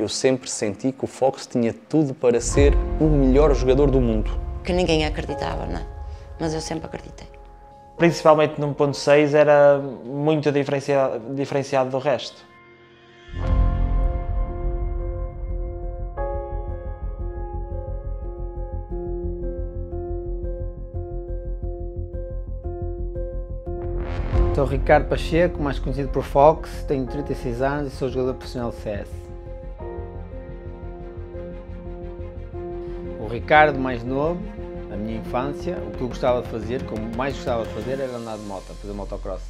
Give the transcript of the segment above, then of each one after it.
eu sempre senti que o Fox tinha tudo para ser o melhor jogador do mundo. Que ninguém acreditava, não é? Mas eu sempre acreditei. Principalmente no ponto 6 era muito diferenciado, diferenciado do resto. Sou Ricardo Pacheco, mais conhecido por Fox, tenho 36 anos e sou jogador profissional de CS. Ricardo, mais novo, na minha infância, o que eu gostava de fazer, como mais gostava de fazer, era andar de moto, fazer motocross.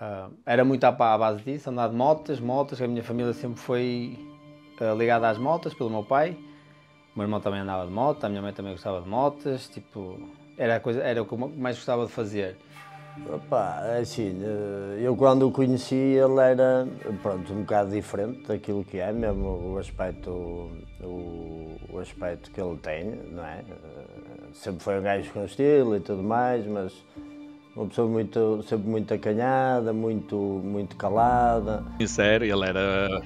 Uh, era muito à base disso, andar de motas, motas, a minha família sempre foi uh, ligada às motas pelo meu pai. O meu irmão também andava de moto, a minha mãe também gostava de motas, tipo, era, coisa, era o que eu mais gostava de fazer. Opa, é assim, eh, eu quando o conheci ele era pronto, um bocado diferente daquilo que é, mesmo o aspecto, o, o aspecto que ele tem, não é? Eh, sempre foi um gajo com estilo e tudo mais, mas uma pessoa muito, sempre muito acanhada, muito, muito calada. Sincero, ele era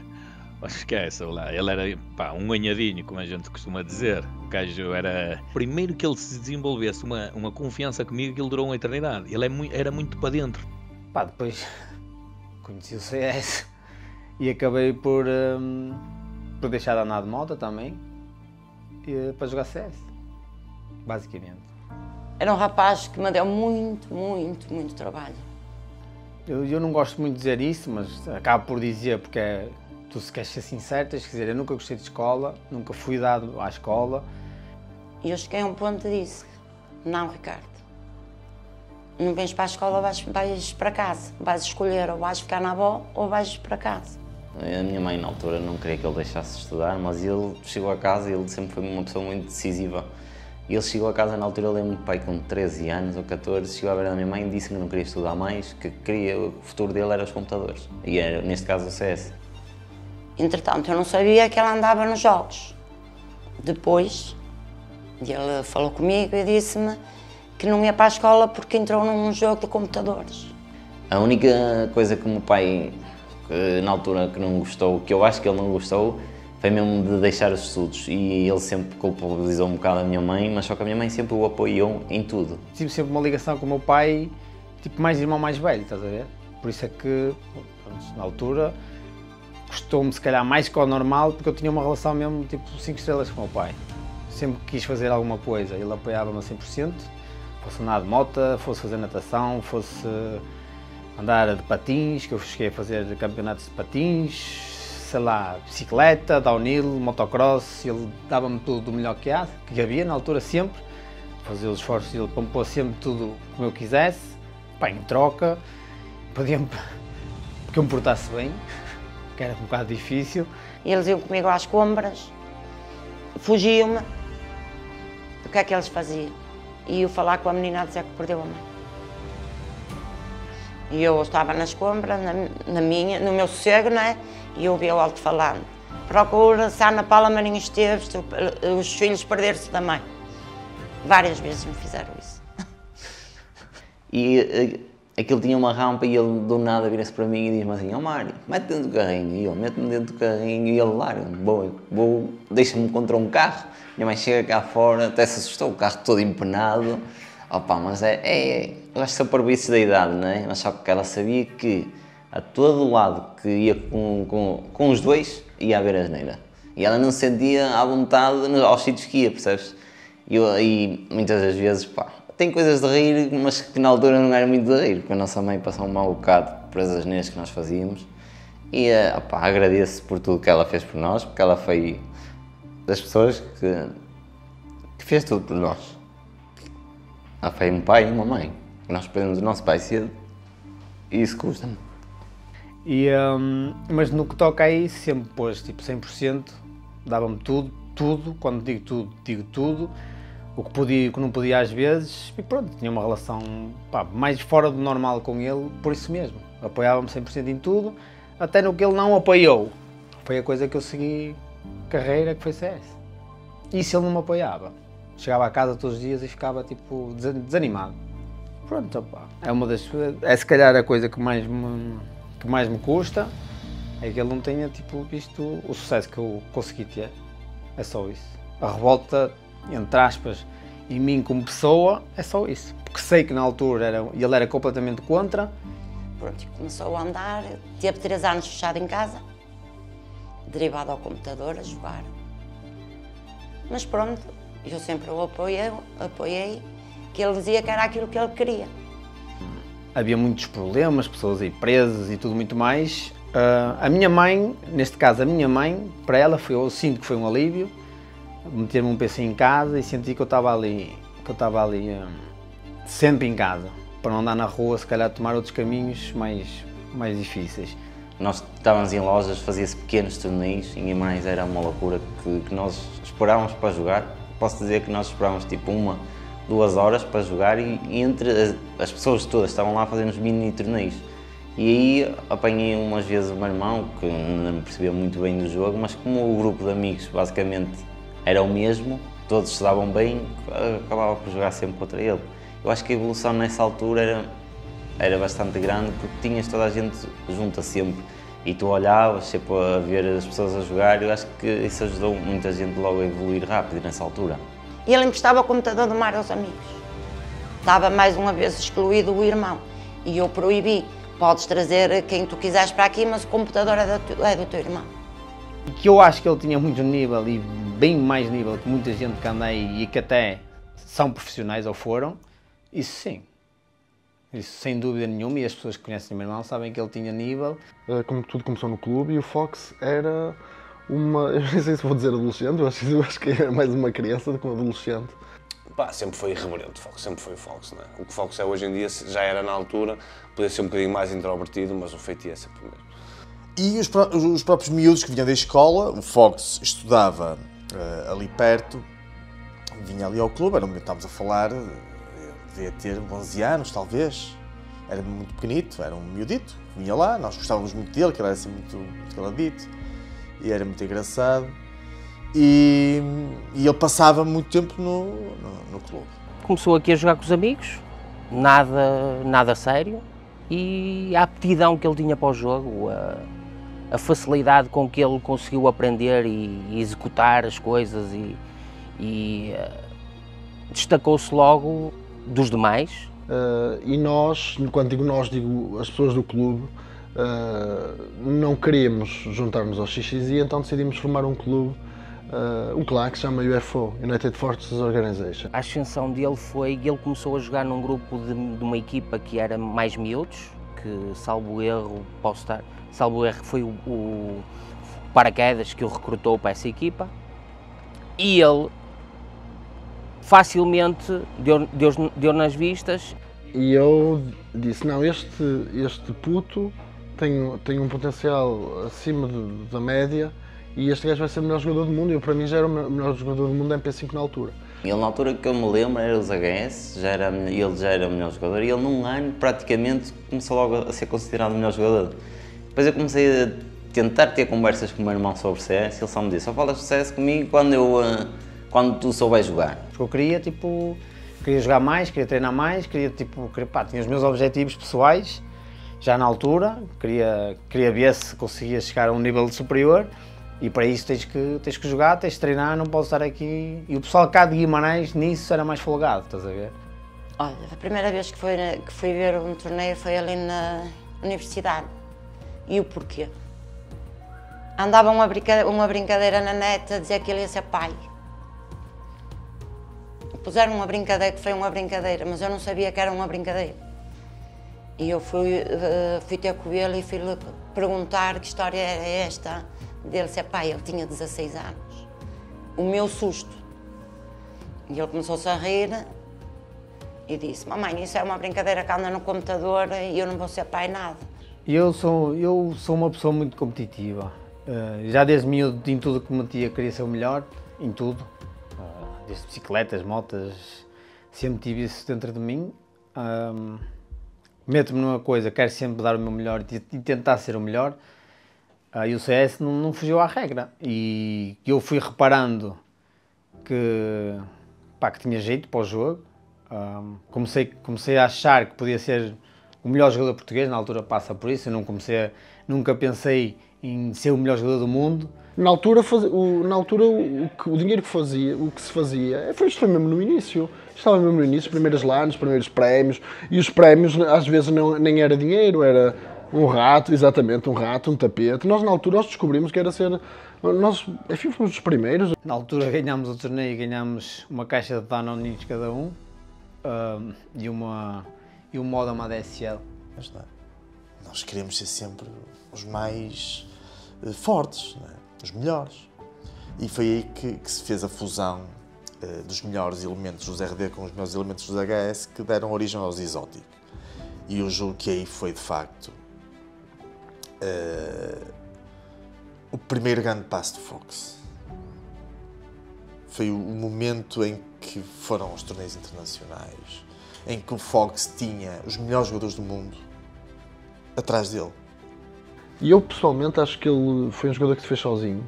esquece, lá, ele era pá, um ganhadinho, como a gente costuma dizer. O gajo era. Primeiro que ele se desenvolvesse uma, uma confiança comigo, que ele durou uma eternidade. Ele é muito, era muito para dentro. Pá, depois conheci o CS e acabei por, um, por deixar de andar de moto também e, para jogar CS, basicamente. Era um rapaz que me deu muito, muito, muito trabalho. Eu, eu não gosto muito de dizer isso, mas acabo por dizer porque é tu se queres ser sincero, tens que dizer, eu nunca gostei de escola, nunca fui dado à escola. E eu cheguei a um ponto e disse, não Ricardo, não vens para a escola, vais, vais para casa, vais escolher ou vais ficar na avó ou vais para casa. A minha mãe na altura não queria que ele deixasse de estudar, mas ele chegou a casa e ele sempre foi uma pessoa muito decisiva. E ele chegou a casa na altura, eu lembro-me pai com 13 anos ou 14, chegou a ver a minha mãe e disse que não queria estudar mais, que queria, o futuro dele era os computadores. E era, neste caso, o CS. Entretanto, eu não sabia que ela andava nos jogos. Depois, ele falou comigo e disse-me que não ia para a escola porque entrou num jogo de computadores. A única coisa que o meu pai, na altura, que não gostou, que eu acho que ele não gostou, foi mesmo de deixar os estudos. E ele sempre culpabilizou um bocado a minha mãe, mas só que a minha mãe sempre o apoiou em tudo. Tive sempre uma ligação com o meu pai, tipo mais irmão mais velho, estás a ver? Por isso é que, na altura, custou-me se calhar mais que o normal, porque eu tinha uma relação mesmo tipo 5 estrelas com o meu pai. Sempre quis fazer alguma coisa, ele apoiava-me a 100%, fosse andar de moto, fosse fazer natação, fosse andar de patins, que eu cheguei a fazer campeonatos de patins, sei lá, bicicleta, downhill, motocross, ele dava-me tudo do melhor que, há, que havia na altura sempre, fazia os esforços dele para me pôr sempre tudo como eu quisesse, pá, em troca, podia-me que eu me portasse bem, que era um bocado difícil. E eles iam comigo às compras, fugiam-me. O que é que eles faziam? Iam falar com a menina a dizer que perdeu a mãe. E eu estava nas compras, na, na minha, no meu sossego, não é? E eu ouvi o alto falando. Procura se a Ana Paula Marinho Esteves, os filhos perderam-se da mãe. Várias vezes me fizeram isso. E eh, aquilo tinha uma rampa e ele do nada vira-se para mim e diz-me assim, ó oh, Mário, mete dentro do carrinho. E eu meto-me dentro do carrinho e ele larga vou, vou deixa-me contra um carro. Minha mãe chega cá fora, até se assustou, o carro todo empenado. Opa, mas é, é, eu acho que são parbices da idade, não é? Mas só que ela sabia que a todo lado que ia com, com, com os dois, ia haver asneira. E ela não se sentia à vontade aos sítios que ia, percebes? E, eu, e muitas das vezes, pá, tem coisas de rir, mas que na altura não era muito de rir, porque a nossa mãe passou um mau bocado por as asneiras que nós fazíamos. E uh, opá, agradeço por tudo que ela fez por nós, porque ela foi das pessoas que, que fez tudo por nós. Ela foi um pai e uma mãe. Nós perdemos o nosso pai cedo e isso custa-me. E, um, mas no que toca aí, sempre pôs tipo 100%, dava-me tudo, tudo, quando digo tudo, digo tudo o que, podia, o que não podia às vezes, e pronto, tinha uma relação pá, mais fora do normal com ele, por isso mesmo. Apoiava-me 100% em tudo, até no que ele não apoiou. Foi a coisa que eu segui carreira, que foi CS. E se ele não me apoiava? Chegava a casa todos os dias e ficava tipo desanimado. Pronto, opa, é uma das é se calhar a coisa que mais me, que mais me custa, é que ele não tenha tipo, visto o sucesso que eu consegui ter. É só isso. A revolta, entre aspas, em mim como pessoa, é só isso. Porque sei que na altura era, ele era completamente contra. Pronto, começou a andar, teve três anos fechado em casa, derivado ao computador a jogar. Mas pronto, eu sempre o apoiei, apoiei, que ele dizia que era aquilo que ele queria. Havia muitos problemas, pessoas aí presas e tudo muito mais. Uh, a minha mãe, neste caso a minha mãe, para ela foi, eu sinto que foi um alívio, meter-me um PC em casa e senti que eu estava ali, que eu estava ali um, sempre em casa, para não andar na rua, se calhar tomar outros caminhos mais, mais difíceis. Nós estávamos em lojas, fazia-se pequenos torneios, em Guimarães era uma loucura que, que, nós esperávamos para jogar. Posso dizer que nós esperávamos tipo uma, duas horas para jogar e, e entre as, as, pessoas todas estavam lá fazendo os mini torneios. E aí apanhei umas vezes o meu irmão, que não percebia muito bem do jogo, mas como o grupo de amigos basicamente era o mesmo, todos se davam bem, acabava por jogar sempre contra ele. Eu acho que a evolução nessa altura era era bastante grande porque tinhas toda a gente junta sempre e tu olhavas sempre a ver as pessoas a jogar eu acho que isso ajudou muita gente logo a evoluir rápido nessa altura. E ele emprestava o computador do mar aos amigos. Estava mais uma vez excluído o irmão e eu proibi. Podes trazer quem tu quiseres para aqui, mas o computador é do, é do teu irmão. Que eu acho que ele tinha muito nível e bem mais nível que muita gente que anda aí e que até são profissionais ou foram, isso sim. Isso sem dúvida nenhuma, e as pessoas que conhecem o meu irmão sabem que ele tinha nível. Eh, como tudo começou no clube e o Fox era uma. Eu não sei se vou dizer adolescente, eu acho, eu acho que é mais uma criança do que um adolescente. Pá, sempre foi irreverente, Fox, sempre foi o Fox, não é? O que o Fox é hoje em dia já era na altura, podia ser um bocadinho mais introvertido, mas o feito é sempre o mesmo. E os, os, próprios miúdos que vinham da escola, o Fox estudava uh, ali perto, vinha ali ao clube, era um estávamos a falar devia ter 11 anos, talvez. Era muito pequenito, era um miudito, vinha lá, nós gostávamos muito dele, que ele era assim muito, muito caladito, e era muito engraçado. E, e ele passava muito tempo no, no, no, clube. Começou aqui a jogar com os amigos, nada, nada sério, e a aptidão que ele tinha para o jogo, a, a facilidade com que ele conseguiu aprender e, e executar as coisas, e, e uh, destacou-se logo dos demais? Uh, e nós, quando digo nós, digo as pessoas do clube, uh, não queríamos juntar-nos ao XXI, então decidimos formar um clube, um clã que se chama UFO, United Forces Organization. A ascensão dele foi, ele começou a jogar num grupo de, de uma equipa que era mais miúdos, que salvo erro, posso estar, salvo erro foi o, o paraquedas que o recrutou para essa equipa, e ele facilmente deu, deu, deu nas vistas. E eu disse, não, este, este puto tem, tem um potencial acima de, da média e este gajo vai ser o melhor jogador do mundo. Eu, para mim, já era o melhor jogador do mundo em P5 na altura. Ele, na altura que eu me lembro, era os HS, já era, ele já era o melhor jogador e ele, num ano, praticamente, começou logo a ser considerado o melhor jogador. Depois eu comecei a tentar ter conversas com o meu irmão sobre CS e ele só me disse: só falas de CS comigo quando eu. Uh, quando tu souberes jogar? Porque eu queria, tipo, queria jogar mais, queria treinar mais, queria, tipo, queria, pá, tinha os meus objetivos pessoais, já na altura, queria, queria ver se conseguia chegar a um nível superior e para isso tens que, tens que jogar, tens que treinar, não podes estar aqui. E o pessoal cá de Guimarães nisso era mais folgado, estás a ver? Olha, a primeira vez que fui, que fui ver um torneio foi ali na universidade. E o porquê? Andava uma brincadeira, uma brincadeira na net a dizer que ele ia ser pai puseram uma brincadeira que foi uma brincadeira, mas eu não sabia que era uma brincadeira. E eu fui, eh, fui ter com ele e fui-lhe perguntar que história era esta. Dele disse, pai, ele tinha 16 anos. O meu susto. E ele começou-se a rir e disse, mamãe, isso é uma brincadeira que anda no computador e eu não vou ser pai nada. Eu sou, eu sou uma pessoa muito competitiva. Uh, já desde miúdo, em tudo que metia, queria ser o melhor, em tudo desde bicicletas, motas, sempre tive isso dentro de mim. Meto-me numa coisa, quero sempre dar o meu melhor e, tentar ser o melhor. Uh, e o CS não, não, fugiu à regra. E eu fui reparando que, pá, que tinha jeito para o jogo. Comecei, comecei a achar que podia ser o melhor jogador português, na altura passa por isso. Eu não comecei nunca pensei em ser o melhor jogador do mundo. Na altura, faz- o, na altura o, que- o dinheiro que fazia, o que se fazia, é, foi, isto foi mesmo no início. Estava mesmo no início, primeiras LANs, primeiros prémios, e os prémios às vezes não, nem era dinheiro, era um rato, exatamente, um rato, um tapete. Nós na altura nós descobrimos que era ser. Nós, enfim, fomos os primeiros. Na altura ganhámos o torneio e ganhámos uma caixa de Danoninhos cada um ahm, e, uma, e um modem ADSL. Mas não é? Nós queremos ser sempre os mais eh, fortes, é? os melhores. E foi aí que, que se fez a fusão eh, dos melhores elementos dos RD com os melhores elementos dos HS que deram origem aos Exotic. E eu julgo que aí foi de facto eh, o primeiro grande passo do Fox. Foi o o momento em que foram os torneios internacionais, em que o Fox tinha os melhores jogadores do mundo atrás dele. E eu pessoalmente acho que ele foi um jogador que se fez sozinho.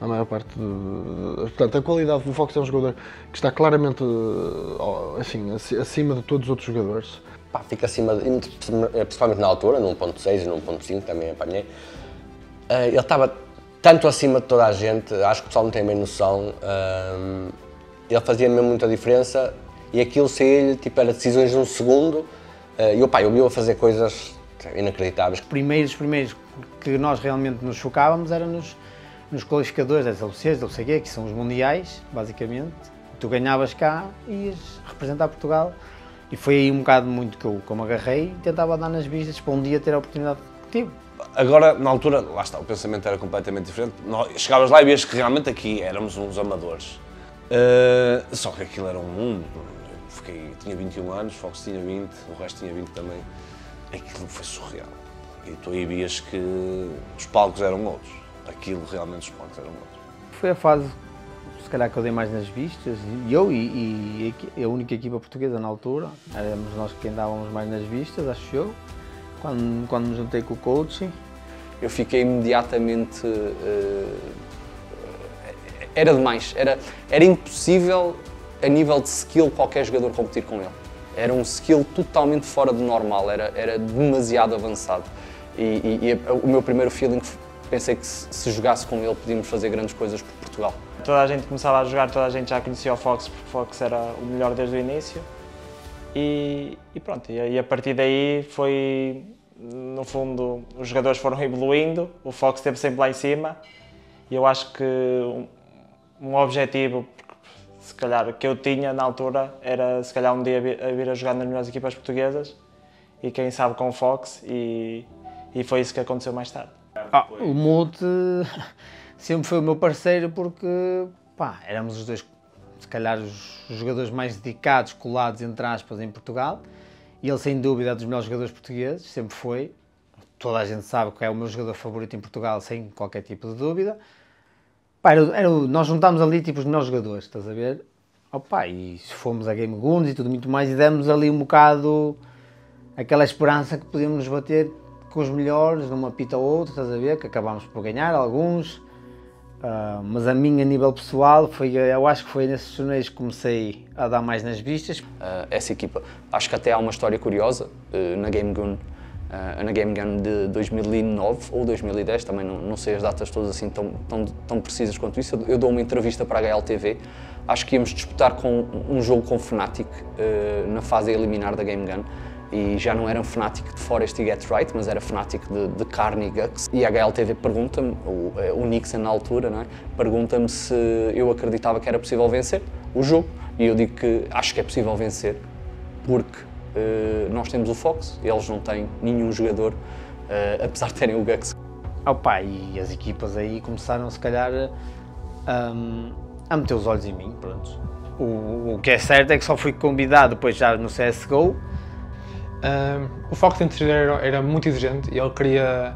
A maior parte de, Portanto, a qualidade do Fox é um jogador que está claramente eh, assim, aci- acima de todos os outros jogadores. Pá, fica acima, de, principalmente na altura, no 1.6 e no 1.5 também apanhei. Eh, ele estava tanto acima de toda a gente, acho que o pessoal não tem bem noção. ele fazia mesmo muita diferença e aquilo saía tipo, era decisões de um segundo. eh, e opa, eu vi-o a fazer coisas inacreditáveis. primeiros, primeiros que nós realmente nos focávamos era nos, nos qualificadores das LCs, da LCG, que são os mundiais, basicamente. Tu ganhavas cá e ias representar Portugal. E foi aí um bocado muito que eu, que eu me agarrei e tentava dar nas vistas para um dia ter a oportunidade que tive. Agora, na altura, lá está, o pensamento era completamente diferente. Nós, chegavas lá e vias que realmente aqui éramos uns amadores. Eh, só que aquilo era um mundo. Fiquei, tinha 21 anos, Fox tinha 20, o resto tinha 20 também. Aquilo foi surreal. E tu aí vias que os palcos eram outros. Aquilo realmente os palcos eram outros. Foi a fase, se calhar, que eu dei mais nas vistas. E eu e, e a única equipa portuguesa na altura, éramos nós que andávamos mais nas vistas, acho eu. Quando, quando me juntei com o coaching. Eu fiquei imediatamente. eh, era demais. Era, era impossível, a nível de skill, qualquer jogador competir com ele. Era um skill totalmente fora do normal, era, era demasiado avançado. E, e- e o meu primeiro feeling, pensei que se, se jogasse com ele, podíamos fazer grandes coisas por Portugal. Toda a gente começava a jogar, toda a gente já conhecia o Fox, porque o Fox era o melhor desde o início. E, e pronto, e, a- partir daí foi, no fundo, os jogadores foram evoluindo, o Fox esteve sempre lá em cima. E eu acho que um, um objetivo, se calhar, que eu tinha na altura, era se calhar um dia a, vir a jogar nas melhores equipas portuguesas e quem sabe com o Fox, e, e foi isso que aconteceu mais tarde. Ah, o Mute sempre foi o meu parceiro porque pá, éramos os dois, se calhar, os jogadores mais dedicados, colados, entre aspas, em Portugal. E ele, sem dúvida, é dos melhores jogadores portugueses, sempre foi. Toda a gente sabe que é o meu jogador favorito em Portugal, sem qualquer tipo de dúvida. Pá, era, era nós juntámos ali tipo, os melhores jogadores, estás a ver? Opa, e fomos a Game Guns e tudo muito mais, e demos ali um bocado aquela esperança que podíamos nos bater com os melhores numa pita ou outra, estás a ver? Que acabámos por ganhar alguns. Ah, mas a minha, a nível pessoal, foi, eu acho que foi nesses torneios que comecei a dar mais nas vistas. uh, essa equipa. Acho que até há uma história curiosa uh, na Game Gun, uh, na Game Gun de 2009 ou 2010, também não, não sei as datas todas assim tão, tão, tão precisas quanto isso. Eu, dou uma entrevista para a HLTV. Acho que íamos disputar com um jogo com Fnatic uh, na fase a eliminar da Game Gun. E já não era um Fnatic de Forest e Get Right, mas era Fnatic de, de carne e Gux. E a HLTV pergunta-me, o, eh, o Nixon na altura, é? pergunta-me se eu acreditava que era possível vencer o jogo. E eu digo que acho que é possível vencer, porque nós temos o Fox, eles não têm nenhum jogador, eh, apesar de terem o Gux. Opa, e as equipas aí começaram, se calhar, hum, a meter os olhos em mim, pronto. O, o que é certo é que só fui convidado depois já no CSGO. Ahm, o Fox anterior era, era muito exigente e ele queria,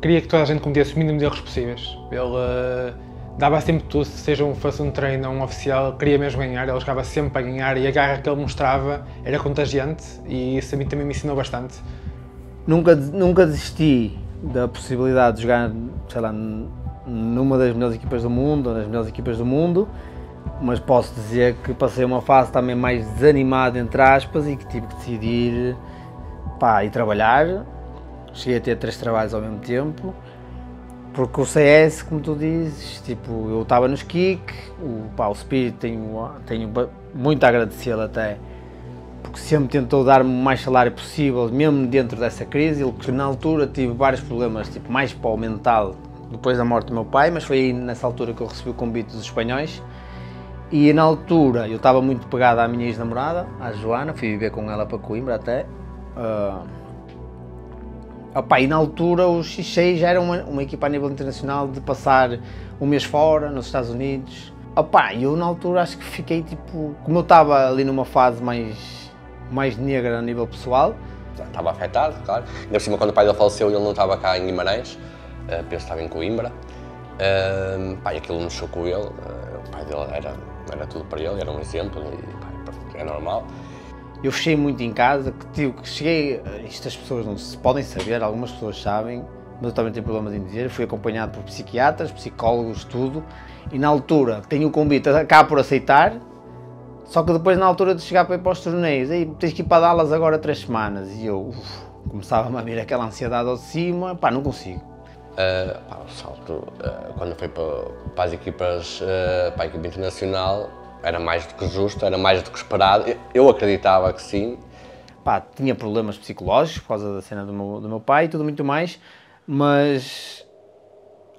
queria que toda a gente cometesse o mínimo de erros possíveis. Ele ah, dava sempre tudo, seja um, fosse um treino ou um oficial, queria mesmo ganhar, ele jogava sempre para ganhar e a garra que ele mostrava era contagiante e isso a mim também me ensinou bastante. Nunca, nunca desisti da possibilidade de jogar, sei lá, numa das melhores equipas do mundo ou nas melhores equipas do mundo, mas posso dizer que passei uma fase também mais desanimada, entre aspas, e que tive que decidir pá, ir trabalhar. Cheguei a ter três trabalhos ao mesmo tempo Porque o CS, como tu dizes, tipo, eu estava nos kick, o, pá, o Spirit tenho, tenho muito a agradecê-lo até, porque sempre tentou dar-me o mais salário possível, mesmo dentro dessa crise, ele que na altura tive vários problemas, tipo, mais para o mental, depois da morte do meu pai, mas foi aí nessa altura que eu recebi o convite dos espanhóis, e na altura eu estava muito pegado à minha ex-namorada, à Joana, fui viver com ela para Coimbra até, uh, Opa, e na altura o X6 já era uma, uma, equipa a nível internacional de passar um mês fora, nos Estados Unidos. Opa, eu na altura acho que fiquei tipo. Como eu estava ali numa fase mais, mais negra a nível pessoal. Estava afetado, claro. Ainda por cima, quando o pai dele faleceu, ele não estava cá em Guimarães, penso que estava em Coimbra. Uh, pá, aquilo mexeu com ele. Uh, o pai dele era, era tudo para ele, era um exemplo, e pá, é normal. Eu fechei muito em casa, que, tipo, que cheguei, isto as pessoas não se podem saber, algumas pessoas sabem, mas eu também tenho problemas em dizer, fui acompanhado por psiquiatras, psicólogos, tudo, e na altura tenho o convite, acabo por aceitar, só que depois na altura de chegar para ir para os torneios, aí tens que ir para Dallas agora três semanas, e eu começava-me a vir aquela ansiedade ao de cima, pá, não consigo. Uh, o salto, uh, quando foi para, para as equipas, uh, para a equipa internacional, era mais do que justo, era mais do que esperado. Eu acreditava que sim. Pá, tinha problemas psicológicos por causa da cena do meu, do meu pai e tudo muito mais, mas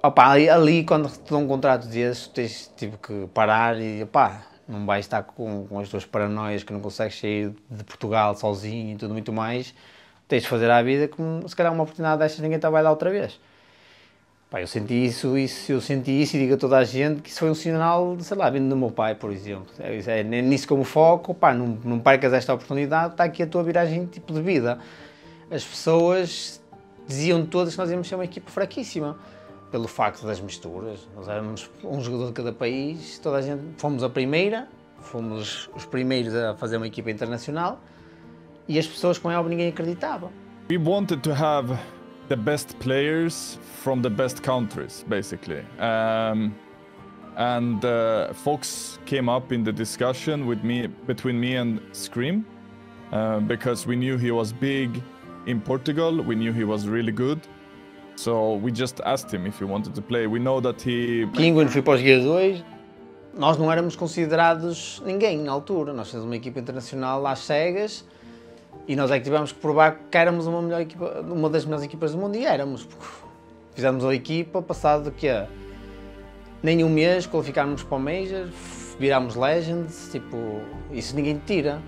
opá, ali, ali quando te dão um contrato desses, tens tipo que parar e opá, não vais estar com, com as tuas paranoias que não consegues sair de Portugal sozinho e tudo muito mais. Tens de fazer a vida como se calhar uma oportunidade destas ninguém te vai dar outra vez. Pá, eu senti isso, isso, eu senti isso e digo a toda a gente que isso foi um sinal, sei lá, vindo do meu pai, por exemplo. É, é nisso como foco, pá, não, não percas esta oportunidade, está aqui a tua viragem tipo de vida. As pessoas diziam todas que nós íamos ser uma equipa fraquíssima, pelo facto das misturas. Nós éramos um jogador de cada país, toda a gente, fomos a primeira, fomos os primeiros a fazer uma equipa internacional e as pessoas, com ela, ninguém acreditava. We wanted to have the best players from the best countries, basically. Um, and uh, Fox came up in the discussion with me between me and Scream uh, because we knew he was big in Portugal. We knew he was really good. So we just asked him if he wanted to play. We know that he. Penguin foi para os Guia 2. Nós não éramos considerados ninguém na altura. Nós tínhamos uma equipa internacional às cegas e nós é que tivemos que provar que éramos uma, melhor equipa, uma das melhores equipas do mundo e éramos. Fizemos a equipa, passado que é nem um mês qualificámos para o Major, virámos Legends, tipo, isso ninguém tira.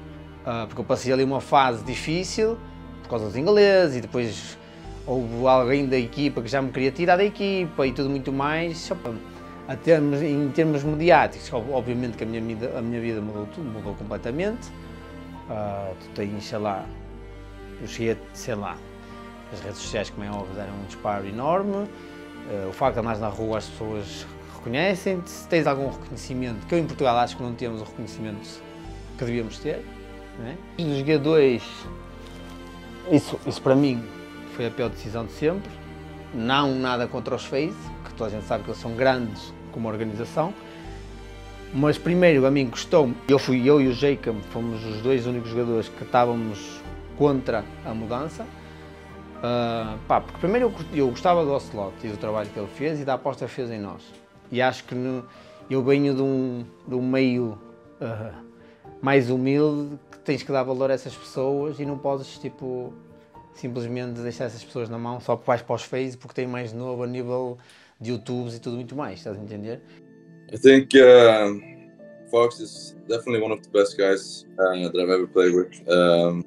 Uh, porque eu passei ali uma fase difícil por causa dos ingleses e depois houve alguém da equipa que já me queria tirar da equipa e tudo muito mais. A termos, em termos mediáticos, obviamente que a minha a minha vida mudou tudo, mudou completamente. Uh, tu tens, sei lá, eu cheguei sei lá, as redes sociais, como é óbvio, deram um disparo enorme. Uh, o facto de andares na rua, as pessoas reconhecem-te. Se tens algum reconhecimento, que eu em Portugal acho que não temos o reconhecimento que devíamos ter. Né? Dos G2, isso, isso para mim foi a pior decisão de sempre. Não nada contra os Face, que toda a gente sabe que eles são grandes como organização. Mas primeiro a mim custou-me, eu fui eu e o Jacob, fomos os dois únicos jogadores que estávamos contra a mudança. Uh, pá, porque primeiro eu, eu, gostava do Ocelot e do trabalho que ele fez e da aposta que fez em nós. E acho que no, eu venho de um, de um meio uh, mais humilde que tens que dar valor a essas pessoas e não podes tipo simplesmente deixar essas pessoas na mão só porque vais para os Face porque tem mais novo a nível de YouTubes e tudo muito mais, estás a entender? I think uh, Fox is definitely one of the best guys uh, that I've ever played with. Um,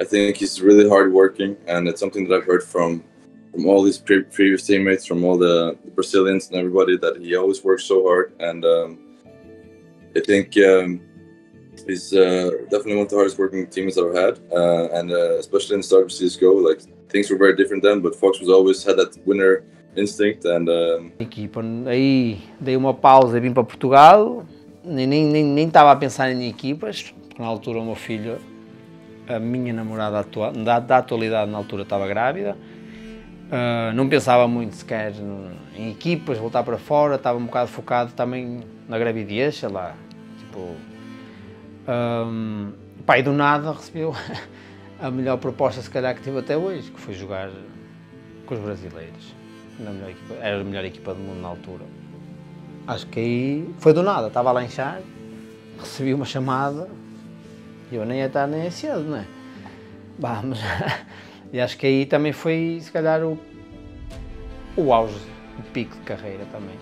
I think he's really hardworking, and it's something that I've heard from from all his pre- previous teammates, from all the, the, Brazilians and everybody, that he always works so hard. And um, I think um, he's uh, definitely one of the hardest working teammates that I've had. Uh, and uh, especially in the start of CSGO, like things were very different then, but Fox was always had that winner instinct and equipa aí dei uma pausa e vim para Portugal. Nem nem nem estava a pensar em equipas na altura o meu filho a minha namorada atual, da, da atualidade na altura estava grávida. Uh, não pensava muito sequer em equipas voltar para fora estava um bocado focado também na gravidez sei lá tipo um, do nada recebeu a melhor proposta se calhar que tive até hoje que foi jogar com os brasileiros na melhor equipa, era a melhor equipa do mundo na altura. Acho que aí foi do nada, estava a lanchar, recebi uma chamada, e eu nem ia estar nem cedo, não é? Bah, mas, e acho que aí também foi, se calhar, o, o auge, o pico de carreira também.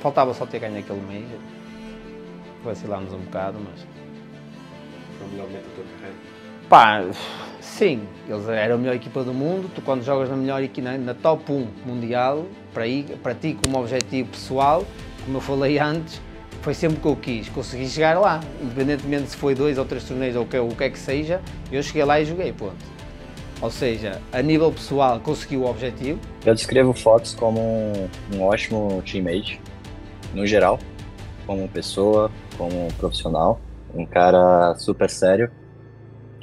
Faltava só ter ganho aquele mês, vacilámos um bocado, mas Foi o melhor momento da tua carreira? Pá, sim, eles eram a melhor equipa do mundo. Tu, quando jogas na melhor equipa, na, top 1 mundial, para, ir, para ti, como objetivo pessoal, como eu falei antes, foi sempre o que eu quis, consegui chegar lá. Independentemente se foi dois ou três torneios ou o que, o que é que seja, eu cheguei lá e joguei, ponto. Ou seja, a nível pessoal, consegui o objetivo. Eu descrevo o Fox como um, um ótimo teammate, no geral, como pessoa, como profissional, um cara super sério,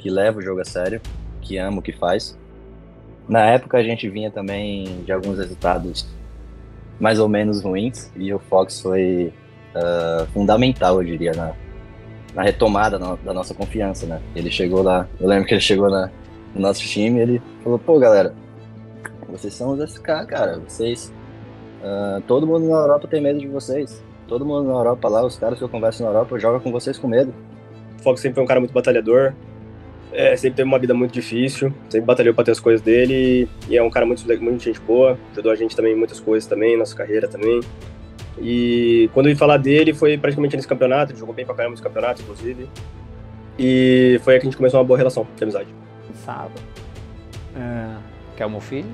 que leva o jogo a sério, que ama o que faz. Na época a gente vinha também de alguns resultados mais ou menos ruins e o Fox foi uh, fundamental, eu diria, na, na retomada da nossa confiança, né? Ele chegou lá, eu lembro que ele chegou na, no nosso time e ele falou, pô galera, vocês são os SK, cara, vocês, uh, todo mundo na Europa tem medo de vocês, todo mundo na Europa lá, os caras que eu converso na Europa jogam com vocês com medo. O Fox sempre foi um cara muito batalhador, é, sempre teve uma vida muito difícil, sempre batalhou para ter as coisas dele e é um cara muito, muito gente boa, ajudou a gente também em muitas coisas também, nossa carreira também. E quando eu ia falar dele foi praticamente nesse campeonato, ele jogou bem pra caramba nesse campeonato, inclusive. E foi aí que a gente começou uma boa relação de amizade. Sábado, que é o meu filho.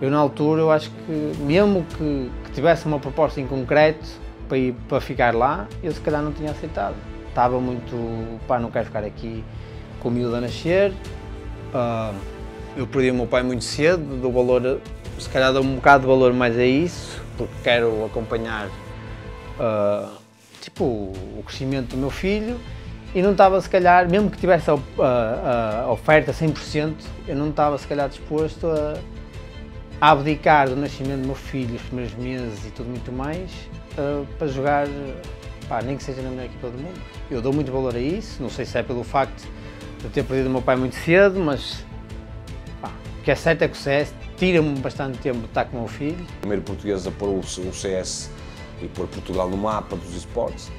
Eu na altura eu acho que mesmo que, que tivesse uma proposta em concreto para ir para ficar lá, eu se calhar não tinha aceitado. Estava muito, pá, não quero ficar aqui com o miúdo a nascer. Uh, eu perdi o meu pai muito cedo, dou valor, se calhar dou um bocado de valor mais a isso, porque quero acompanhar uh, tipo, o crescimento do meu filho e não estava se calhar, mesmo que tivesse a, a, a oferta 100%, eu não estava se calhar disposto a, a, abdicar do nascimento do meu filho, os primeiros meses e tudo muito mais, uh, para jogar, pá, nem que seja na melhor equipa do mundo. Eu dou muito valor a isso, não sei se é pelo facto de ter perdido o meu pai muito cedo, mas pá, o que é certo é que o CS tira-me bastante tempo de estar com o meu filho. Primeiro português a pôr o CS e pôr Portugal no mapa dos esportes.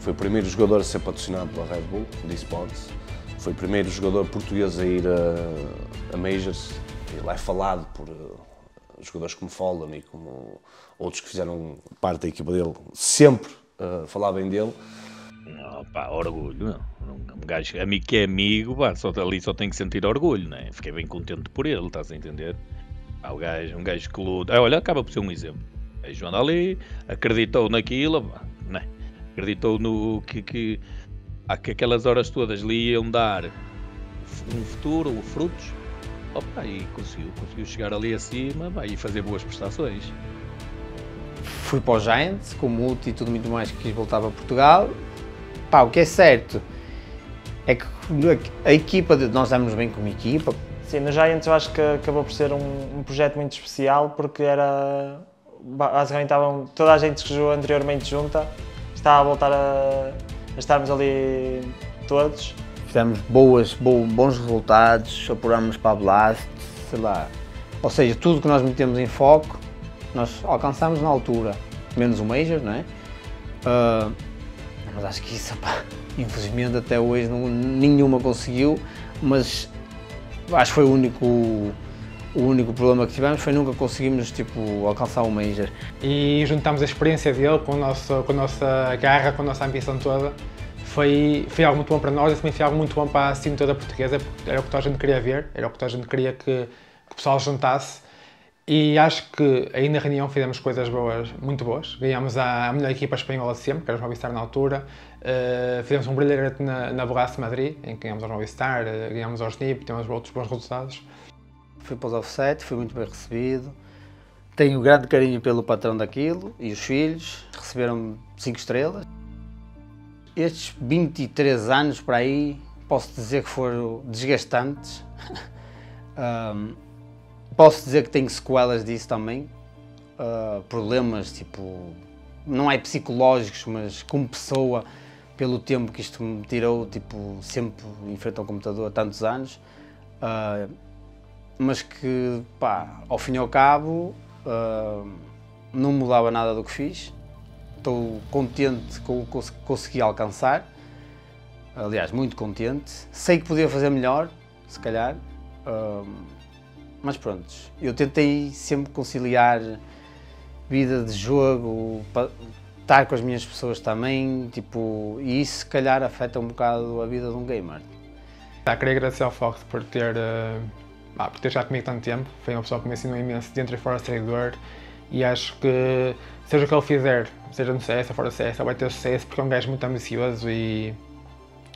Foi o primeiro jogador a ser patrocinado pela Red Bull de esportes. Foi o primeiro jogador português a ir a, a Majors. Lá é falado por uh, jogadores como Folden e como outros que fizeram parte da equipa dele. Sempre uh, dele. Não, orgulho, não. Um gajo, amigo que é amigo, pá, só, ali só tem que sentir orgulho, né? Fiquei bem contente por ele, estás a entender? Pá, o gajo, um gajo que luta. Ah, olha, acaba por ser um exemplo. O gajo ali, acreditou naquilo, pá, né? Acreditou no que, que, ah, que aquelas horas todas ali iam dar um futuro, frutos. Opa, e conseguiu, conseguiu chegar ali acima pá, e fazer boas prestações. Fui para o Giants, com e tudo muito mais que quis voltar para Portugal. Pá, o que é certo é que a equipa, de, nós damos bem como equipa. Sim, no Giants eu acho que acabou por ser um, um projeto muito especial porque era. Basicamente estavam toda a gente que jogou anteriormente junta, estava a voltar a, a estarmos ali todos. Fizemos boas, bo, bons resultados, apurámos para a Blast, sei lá. Ou seja, tudo que nós metemos em foco, nós alcançámos na altura, menos o Major, não é? Uh, mas acho que isso, pá, infelizmente até hoje não, nenhuma conseguiu, mas acho que foi o único, o único problema que tivemos, foi nunca conseguimos tipo, alcançar o Major. E juntámos a experiência dele com a nossa, com a nossa garra, com a nossa ambição toda. Foi, foi algo muito bom para nós e também foi algo muito bom para a cena toda portuguesa, porque era o que toda a gente queria ver, era o que toda a gente queria que, que o pessoal juntasse. E acho que aí na reunião fizemos coisas boas, muito boas. Ganhámos a, melhor equipa espanhola de sempre, que era os Movistar na altura. Uh, fizemos um brilharete na, na Borraça Madrid, em que ganhámos aos Movistar, uh, ganhámos aos NIP, temos outros bons resultados. Fui para os offset, fui muito bem recebido. Tenho grande carinho pelo patrão daquilo e os filhos, receberam 5 estrelas. Estes 23 anos para aí, posso dizer que foram desgastantes. um, Posso dizer que tenho sequelas disso também, uh, problemas tipo, não é psicológicos, mas como pessoa, pelo tempo que isto me tirou, tipo, sempre em frente ao computador há tantos anos. Uh, mas que, pá, ao fim e ao cabo, uh, não mudava nada do que fiz. Estou contente com o que consegui alcançar, aliás, muito contente. Sei que podia fazer melhor, se calhar, uh, mas pronto, eu tentei sempre conciliar vida de jogo, estar com as minhas pessoas também, tipo, e isso se calhar afeta um bocado a vida de um gamer. Ah, queria agradecer ao Fox por ter, uh, por ter estado comigo tanto tempo, foi uma pessoa que me ensinou imenso dentro e fora do servidor e acho que seja o que ele fizer, seja no CS ou fora do CS, vai ter sucesso porque é um gajo muito ambicioso e,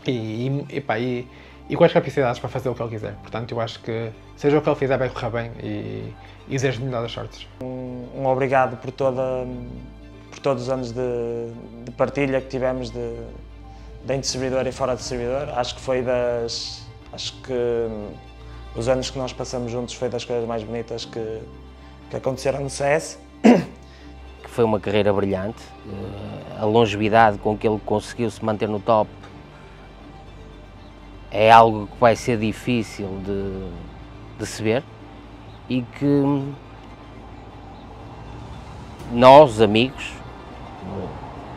e, e, e, e, e com as capacidades para fazer o que ele quiser. Portanto, eu acho que seja o que ele fizer vai correr bem e, e desejo-lhe melhor das sortes. Um, um obrigado por toda por todos os anos de, de partilha que tivemos de, dentro do servidor e fora do servidor. Acho que foi das. Acho que os anos que nós passamos juntos foi das coisas mais bonitas que, que aconteceram no CS. Que foi uma carreira brilhante. Eh, a longevidade com que ele conseguiu se manter no top é algo que vai ser difícil de, de se ver e que nós, amigos,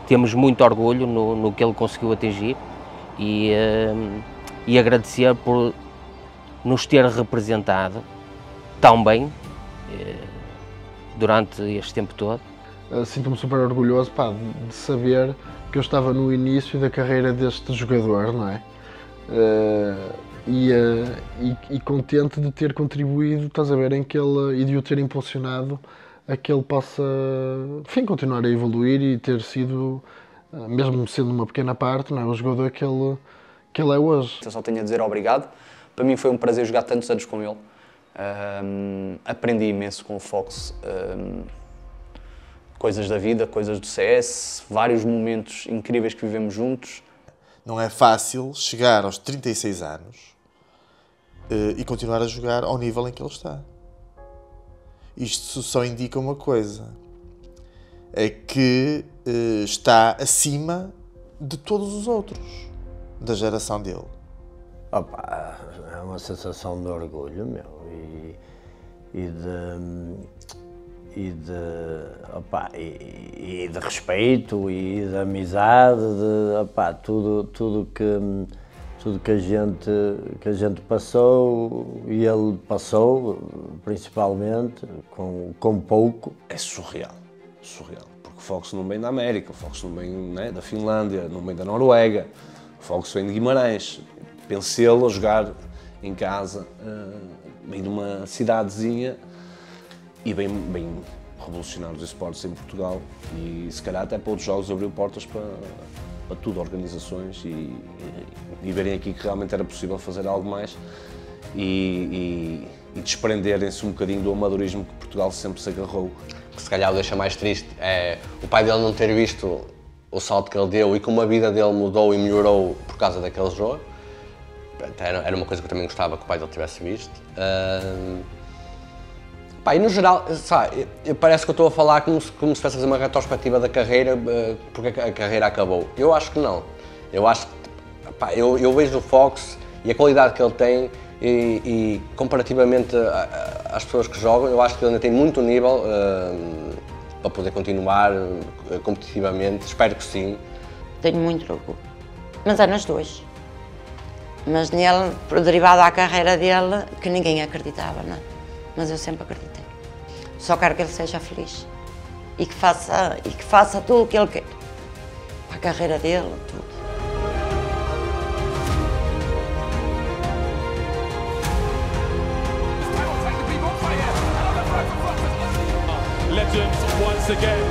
temos muito orgulho no, no que ele conseguiu atingir e, uh, e agradecer por nos ter representado tão bem uh, durante este tempo todo. Sinto-me super orgulhoso pá, de saber que eu estava no início da carreira deste jogador, não é? Uh, e, e, e, contente de ter contribuído, estás a ver, em que ele, e de o ter impulsionado a que ele possa, enfim, continuar a evoluir e ter sido, eh, mesmo sendo uma pequena parte, não é, o jogador que ele, que ele é hoje. Eu só tenho a dizer obrigado. Para mim foi um prazer jogar tantos anos com ele. Um, aprendi imenso com o Fox. Um, coisas da vida, coisas do CS, vários momentos incríveis que vivemos juntos. Não é fácil chegar aos 36 anos uh, e continuar a jogar ao nível em que ele está. Isto só indica uma coisa: é que uh, está acima de todos os outros da geração dele. Opa, é uma sensação de orgulho, meu, e, e de. E de, opa, e, e, de respeito e de amizade, de opa, tudo, tudo que tudo que a gente que a gente passou e ele passou principalmente com, com pouco. É surreal surreal porque o Fox não vem da América o Fox não vem né, da Finlândia não vem da Noruega o Fox vem de Guimarães. Pensei-lo a jogar em casa uh, de uma cidadezinha e bem, bem revolucionar os esportes em Portugal e se calhar até para outros jogos abriu portas para para tudo, organizações, e, e, e, verem aqui que realmente era possível fazer algo mais e, e desprenderem-se um bocadinho do amadorismo que Portugal sempre se agarrou. O que se calhar o deixa mais triste é o pai dele não ter visto o salto que ele deu e como a vida dele mudou e melhorou por causa daquele jogo. Era uma coisa que eu também gostava que o pai dele tivesse visto. Uh, Pá, e no geral, sabe, parece que eu estou a falar como se, como se fosse fazer uma retrospectiva da carreira, eh, porque a carreira acabou. Eu acho que não. Eu acho que, pá, eu, eu vejo o Fox e a qualidade que ele tem e, e comparativamente às pessoas que jogam, eu acho que ele ainda tem muito nível uh, para poder continuar uh, competitivamente. Espero que sim. Tenho muito orgulho. Mas é nas duas. Mas nele, derivado à carreira dele, que ninguém acreditava, não é? Mas eu sempre acreditei. Só quero que ele seja feliz e que faça, e que faça tudo o que ele quer. Para a carreira dele, tudo. Legends once again.